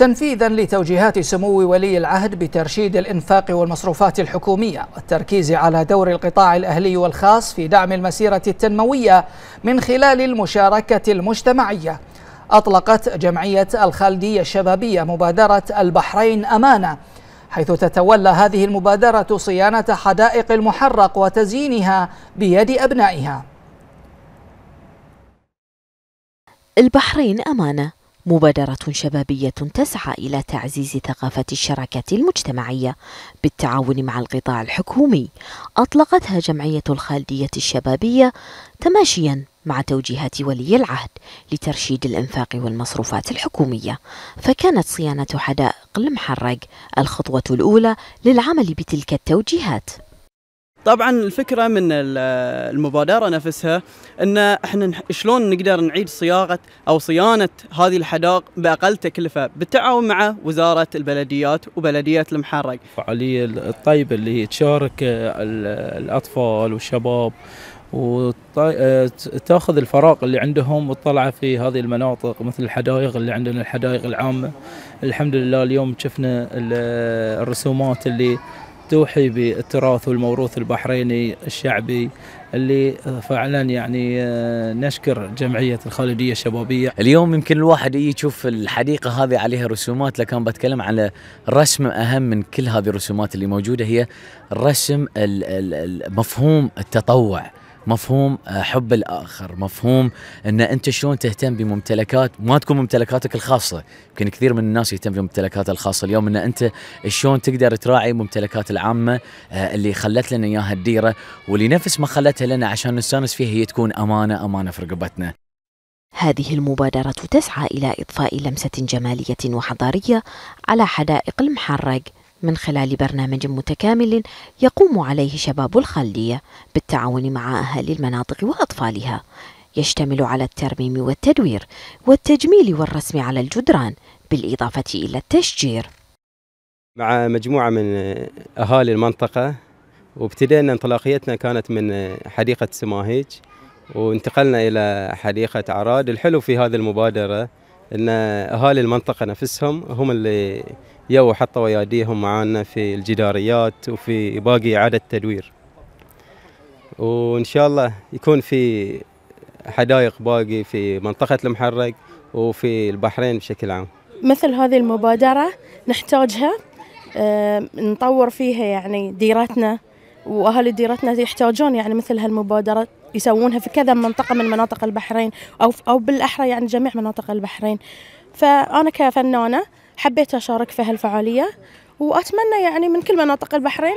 تنفيذا لتوجيهات سمو ولي العهد بترشيد الإنفاق والمصروفات الحكومية والتركيز على دور القطاع الأهلي والخاص في دعم المسيرة التنموية من خلال المشاركة المجتمعية. أطلقت جمعية الخالدية الشبابية مبادرة البحرين أمانة حيث تتولى هذه المبادرة صيانة حدائق المحرق وتزيينها بيد أبنائها. البحرين أمانة. مبادرة شبابية تسعى إلى تعزيز ثقافة الشراكة المجتمعية بالتعاون مع القطاع الحكومي. أطلقتها جمعية الخالدية الشبابية تماشيا مع توجيهات ولي العهد لترشيد الإنفاق والمصروفات الحكومية. فكانت صيانة حدائق المحرق الخطوة الأولى للعمل بتلك التوجيهات. طبعا الفكرة من المبادرة نفسها إن إحنا شلون نقدر نعيد صياغة أو صيانة هذه الحدائق بأقل تكلفة بالتعاون مع وزارة البلديات وبلديه المحرق. الفعاليه الطيبة اللي تشارك الأطفال والشباب وتاخذ الفراغ اللي عندهم وتطلعه في هذه المناطق مثل الحدائق اللي عندنا الحدائق العامة الحمد لله اليوم شفنا الرسومات اللي توحي بالتراث والموروث البحريني الشعبي اللي فعلا يعني نشكر جمعية الخالدية الشبابية. اليوم يمكن الواحد يشوف الحديقة هذه عليها رسومات لكن بتكلم على رسم أهم من كل هذه الرسومات اللي موجودة هي رسم مفهوم التطوع. مفهوم آه، حب الآخر مفهوم إن أنت شلون تهتم بممتلكات ما تكون ممتلكاتك الخاصة. يمكن كثير من الناس يهتم بممتلكاته الخاصة. اليوم إن أنت شلون تقدر تراعي ممتلكات العامة آه، اللي خلت لنا إياها الديرة واللي نفس ما خلتها لنا عشان نستانس فيها هي تكون أمانة أمانة في رقبتنا. هذه المبادرة تسعى إلى إضفاء لمسة جمالية وحضارية على حدائق المحرق. من خلال برنامج متكامل يقوم عليه شباب الخلدية بالتعاون مع أهالي المناطق وأطفالها. يشتمل على الترميم والتدوير والتجميل والرسم على الجدران بالإضافة إلى التشجير. مع مجموعة من أهالي المنطقة وابتدينا انطلاقيتنا كانت من حديقة سماهيج وانتقلنا إلى حديقة عراد. الحلو في هذه المبادرة أن أهالي المنطقة نفسهم هم اللي يو حطوا اياديهم معانا في الجداريات وفي باقي إعادة تدوير. وإن شاء الله يكون في حدائق باقي في منطقة المحرق وفي البحرين بشكل عام. مثل هذه المبادرة نحتاجها آه، نطور فيها يعني ديرتنا وأهالي ديرتنا يحتاجون يعني مثل هالمبادرات يسوونها في كذا منطقة من مناطق البحرين أو أو بالأحرى يعني جميع مناطق البحرين. فأنا كفنانة حبيت أشارك في هالفعالية وأتمنى يعني من كل مناطق البحرين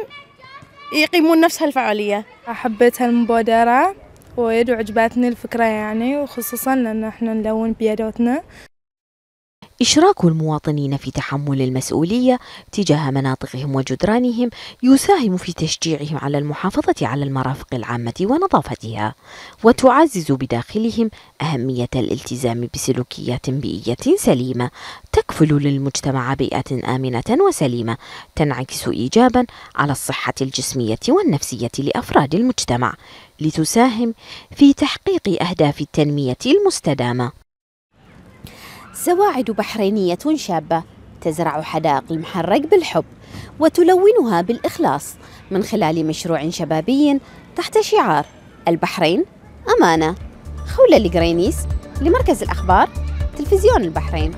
يقيمون نفس هالفعالية. حبيت هالمبادرة وايد وعجبتني الفكرة يعني وخصوصا لأن إحنا نلون بيدوتنا إشراك المواطنين في تحمل المسؤولية تجاه مناطقهم وجدرانهم يساهم في تشجيعهم على المحافظة على المرافق العامة ونظافتها وتعزز بداخلهم أهمية الالتزام بسلوكيات بيئية سليمة تكفل للمجتمع بيئة آمنة وسليمة تنعكس إيجابا على الصحة الجسمية والنفسية لأفراد المجتمع لتساهم في تحقيق أهداف التنمية المستدامة. سواعد بحرينية شابة تزرع حدائق المحرق بالحب وتلونها بالإخلاص من خلال مشروع شبابي تحت شعار البحرين أمانة. خولة القرينيس لمركز الأخبار تلفزيون البحرين.